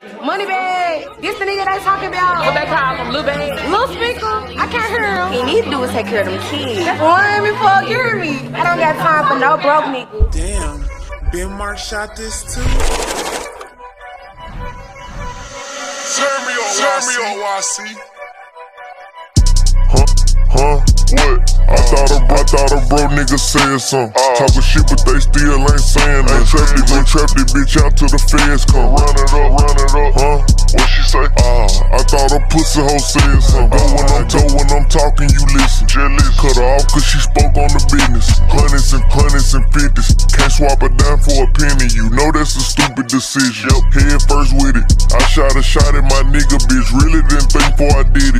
Moneybagg. This the nigga they talking about. What they call him, Lil Bag? Lil speaker. I can't hear him. He need to do is take care of them kids. Warn me fuck, you hear me? I don't got time for no broke nigga. Damn, Ben Mark shot this too. Turn me on, turn me on, YC. Huh? Huh? What? I thought a, I thought a bro nigga said something. Uh, Talking shit, but they still ain't saying that. Trap it, gon' trap this bitch out till the feds come. Run it up, run it up. Huh? What she say? Ah, I thought a pussy hoe said something. Go when I'm told when I'm talking, you listen. Jealous. Cut her off cause she spoke on the business. Hundreds and hundreds and fifties. Can't swap a dime for a penny. You know that's a stupid decision. Yep. Head first with it. I shot a shot at my nigga, bitch. Really didn't think before I did it.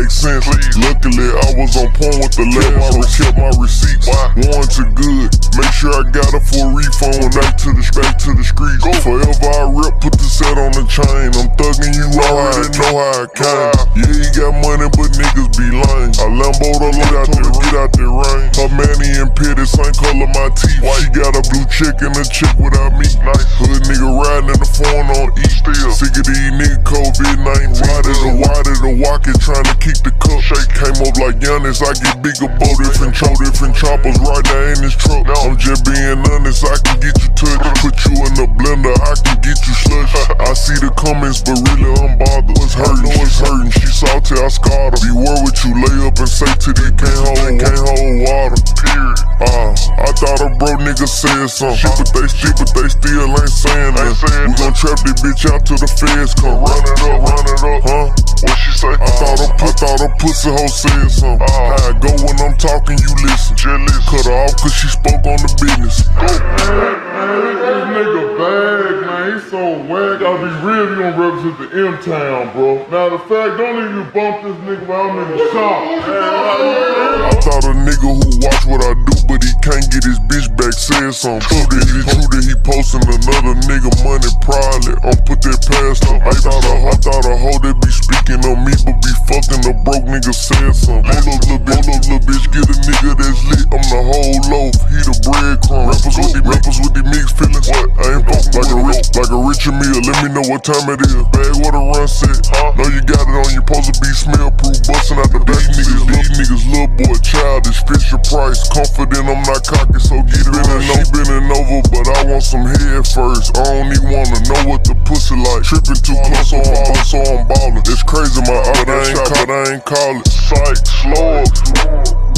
Make sense. Please. Luckily, I was on point with the left. I kept my receipts. Why? Warranted good. Make sure I got a refund. Back to the back to the streets. Go. Forever I rip, put the set on the chain. I'm thugging you already know how I came. Yeah, he got money, but niggas be lying. I Lambo the there, get out the rain. Her mani and pedi, same color my teeth. She got a blue chick and a chick without me. Nice. Hood nigga riding in the phone on E. Still. Sick of these niggas COVID 19. Why did the why did the walk it trying to keep the cup? Shake came up like Giannis. I get bigger, bow different chop, different choppers right there in this truck. Now I'm just being honest, I can get you touched. Put you in the blender, I can get you slush. I see the comments, but really I'm bothered. What's hurting? It's hurting. She salty, I scarred her. Beware what you lay up and say to they can't hold, can't hold water. Period. Ah, I thought a bro nigga said something. Shit, but they shit, but they still ain't saying that. saying We gon' trap this bitch out till the feds come. Run it up, run it up. Huh? What she say? I thought a, I thought a pussy hoe said something. Ah. I go when I'm talking, you listen. Jealous. Cut her off cause she spoke on the business. This nigga bag, man, he's so whack. I'll be real, you gonna represent the M-Town, bro. Now, the fact, don't even bump this nigga while I'm in the shop. I thought a nigga who watch what I do, but he can't get his bitch back said something. True that he, true that he posting another nigga money probably. I'm put that past him. I thought a, I thought a hoe that be speaking on me, but be fucking a broke nigga said something. Hold up, little bitch, hold up, little bitch, get a nigga that's lit. I'm the whole loaf, he the breadcrumb. Rappers with the rappers with the mixed feelings. What? I ain't fucking like a rich, like a richer meal. Let me know what time it is. Bag what a run set. Huh? Know you got it on, your to be smell Price. Confident I'm not cocky, so get it in. She bending over, but I want some head first. I don't even wanna know what the pussy like. Tripping too close, so I'm ballin', so I'm ballin'. It's crazy, my eye, but I ain't call, but I ain't call it. Psych, slow up.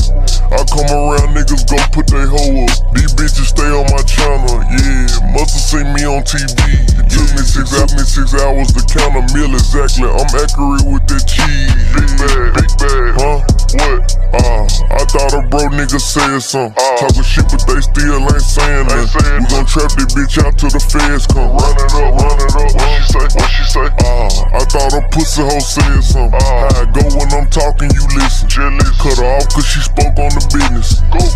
I come around, niggas go put they hoe up. These bitches stay on my channel, yeah. Musta seen me on TV. It took me six, took me six hours to count a meal exactly. I'm accurate with that cheese. Big bag, big bag. Huh? What? Ah, I thought a bro nigga said something. Ah. Talking shit, but they still ain't saying that. we gon' trap this bitch out till the feds come. Run it up, run it up. What she say? What she say? Ah, I thought a pussy hoe said something. Ah. How I go when I'm talking, you listen. Jealous. Cut her off cause she spoke on the business. Go.